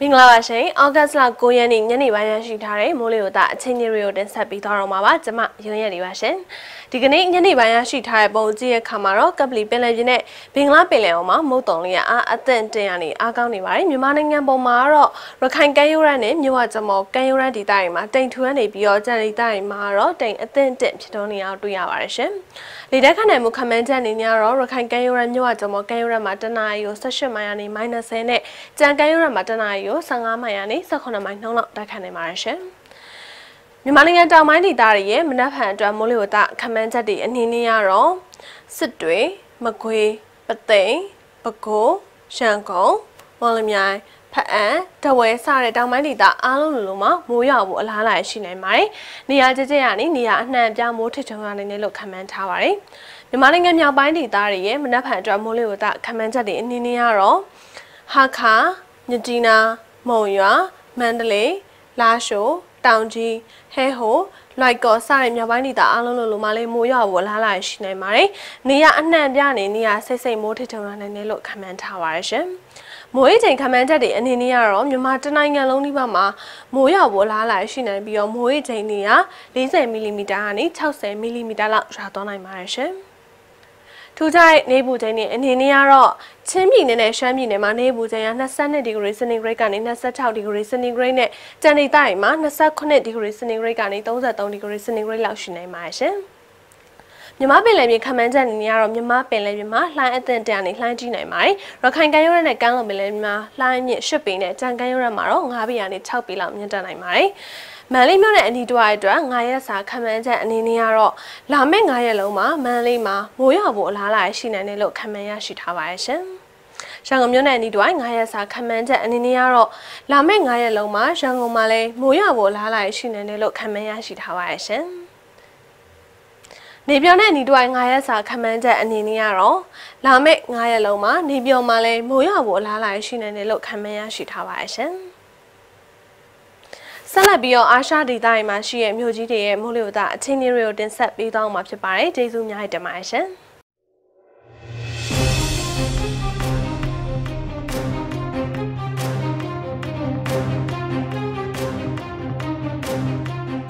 မင်္ဂလာပါရှင်။ဩဂတ်စ်လ9ရက်နေ့ညနေပိုင်းရရှိထားတဲ့မိုးလေဝသအချိန်ကြီးတွေကိုတင်ဆက်ပေးသွားတော့မှာပါ။ကျွန်မရုံရက်နေပါရှင်။ဒီကနေ့ညနေပိုင်းရရှိထားတဲ့ပုံကြည့်ရခါမှာတော့ကပလီပင်လယ်ပြင်နဲ့ဘင်္ဂလားပင်လယ်အော်မှာမုတ်တုံလေးအားအသင့်တင်ရနေအားကောင်းနေပါတယ်။မြန်မာနိုင်ငံပုံမှာတော့ရခိုင်ကမ်းရိုးတန်းနဲ့မြို့ဝကျမော်ကမ်းရိုးတန်းဒေသတွေမှာတိမ်ထူရနေပြီးတော့ကြံဒေသတွေမှာတော့တိမ်အသင့်တင်ဖြစ်တော်နေအောင်တွေ့ရပါတယ်ရှင်။လေတက်ခန့်နယ်မှုခမန်းချက်အနေနဲ့တော့ရခိုင်ကမ်းရိုးတန်းမြို့ဝကျမော်ကမ်းရိုးတန်းမှာတနအီကို18မိုင်ကနေ -10 နဲ့ကြံကမ်းရိုးတန်းမှာတနအီကို15မိုင်ကနေ18မိုင်နှုန်းလောက်တိုက်ခတ်နေပါတယ်ရှင်။မြန်မာနိုင်ငံတောင်ပိုင်းဒေသတွေရဲ့မနက်ဖြန်အတွက်မိုးလေဝသခမန်းချက်တွေအနေနဲ့ကတော့စစ်တွေမကွေးပသိမ်ပဲခူးရှမ်းကုန်းမော်လမြိုင်ဖအံတဝဲစတဲ့တောင်ပိုင်းဒေသအားလုံးလိုလိုမှာမိုးရွာဖို့အလားအလာရှိနိုင်ပါတယ်။နေရာကျကျရနေနေရာအနှံ့ပြမိုးထစ်ထုံရနေတယ်လို့ခန့်မှန်းထားပါတယ်။မြန်မာနိုင်ငံမြောက်ပိုင်းဒေသတွေရဲ့မနက်ဖြန်အတွက်မိုးလေဝသခန့်မှန်းချက်တွေအနေနဲ့ကတော့ဟာခါ မြတီနာမုံရွာမန္တလေးလာရှိုးတောင်ကြီးဟဲဟိုလိုက်ကောစတဲ့မြောက်ပိုင်းဒေသအားလုံးလိုလိုမှလည်းမိုးရွာဖို့လားလာရှိနိုင်ပါတယ်။နေရအနှံ့ပြနေနေရစိတ်စိတ်မိုးထထုံနိုင်တယ်လို့ခန့်မှန်းထားပါတယ်ရှင်။မိုးရေချိန်ခန့်မှန်းချက်တွေအနေနဲ့ကတော့မြန်မာတနိုင်ငံလုံးဒီဘက်မှာမိုးရွာဖို့လားလာရှိနိုင်ပြီးတော့မိုးရေချိန်တွေက40မီလီမီတာကနေ60မီလီမီတာလောက်ရွာသွားနိုင်ပါတယ်ရှင်။ ထူးခြားတဲ့နေပူချိန်နဲ့အနေနဲ့ကတော့ချင်းပြည်နယ်နဲ့ရှမ်းပြည်နယ်မှာနေပူချိန်က22ဒီဂရီစင်တီဂရိတ်ကနေ26ဒီဂရီစင်တီဂရိတ်နဲ့ကြံဒေသတွေမှာ28ဒီဂရီစင်တီဂရိတ်ကနေ33ဒီဂရီစင်တီဂရိတ်လောက်ရှိနေမှာရှင်။ မြမပင်လယ်ပြင်ခမန်းချက်အနေနဲ့ကတော့မြမပင်လယ်ပြင်မှာလှိုင်းအသင့်တန်နေလှိုင်းကြီးနိုင်ပါတယ်။ရခိုင်ကမ်းရိုးတန်းနဲ့ကမ်းလွန်ပင်လယ်ပြင်မှာလှိုင်းမြင့်၈ပေနဲ့ကြံကမ်းရိုးတန်းမှာတော့9ပေကနေ6ပေလောက်မြင့်တက်နိုင်ပါတယ်။မန်လေးမြို့နယ်အနီးတွားအတွက်9ရက်စာခံမှန်းချက်အနေနဲ့ကတော့လာမယ့်9ရက်လုံးမှာမန်လေးမှာမိုးရွာဖို့အလားအလာရှိနိုင်တယ်လို့ခံမှန်းရရှိထားပါတယ်ရှင်။ရန်ကုန်မြို့နယ်အနီးတွား9ရက်စာခံမှန်းချက်အနေနဲ့ကတော့လာမယ့်9ရက်လုံးမှာရန်ကုန်မှာလည်းမိုးရွာဖို့အလားအလာရှိနိုင်တယ်လို့ခံမှန်းရရှိထားပါတယ်ရှင်။ နေပြောင်းတဲ့နေတွိုင်း9ရက်စာခမန်းချက်အနေနဲ့ကတော့လာမယ့်9ရက်လုံးမှာနေပြောင်းမှာလည်းမိုးရွာဖို့အလားအလာရှိနေတယ်လို့ခမန်းရရှိထားပါရှင်။ဆက်လက်ပြီးတော့အာရှဒေသတွေမှာရှိတဲ့မြို့ကြီးတွေရဲ့မိုးလေဝသအခြေအနေတွေကိုတင်ဆက်ပေးသွားမှာဖြစ်ပါတယ်ကျေးဇူးများတင်ပါတယ်ရှင်။